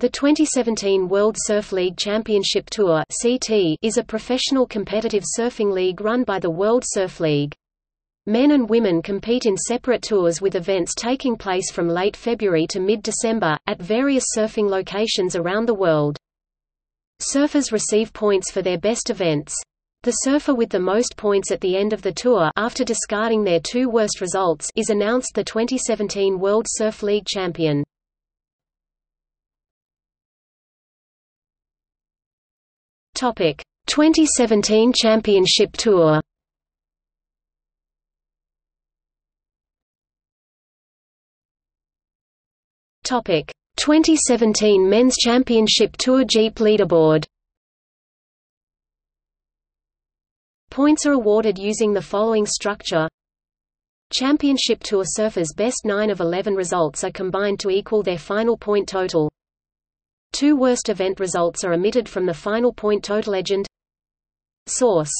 The 2017 World Surf League Championship Tour is a professional competitive surfing league run by the World Surf League. Men and women compete in separate tours with events taking place from late February to mid-December, at various surfing locations around the world. Surfers receive points for their best events. The surfer with the most points at the end of the tour after discarding their two worst results is announced the 2017 World Surf League champion. Topic: 2017 Championship Tour. Topic: 2017 Men's Championship Tour Jeep Leaderboard. Points are awarded using the following structure. Championship Tour surfers' best 9 of 11 results are combined to equal their final point total. Two worst event results are omitted from the final point total legend. Source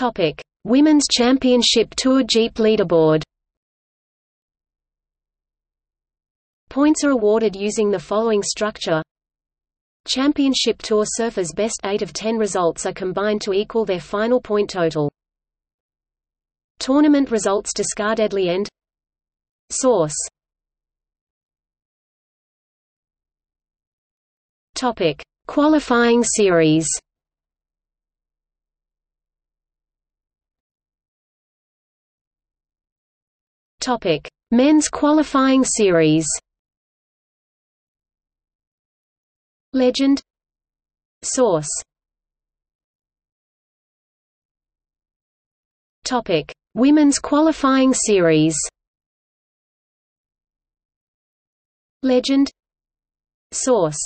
Topic: Women's Championship Tour Jeep Leaderboard. Points are awarded using the following structure. Championship Tour surfers' best 8 of 10 results are combined to equal their final point total. Tournament results discardedly end. Source Topic: Qualifying series. Topic: Men's qualifying series. Legend Source Topic: Women's qualifying series. Legend Source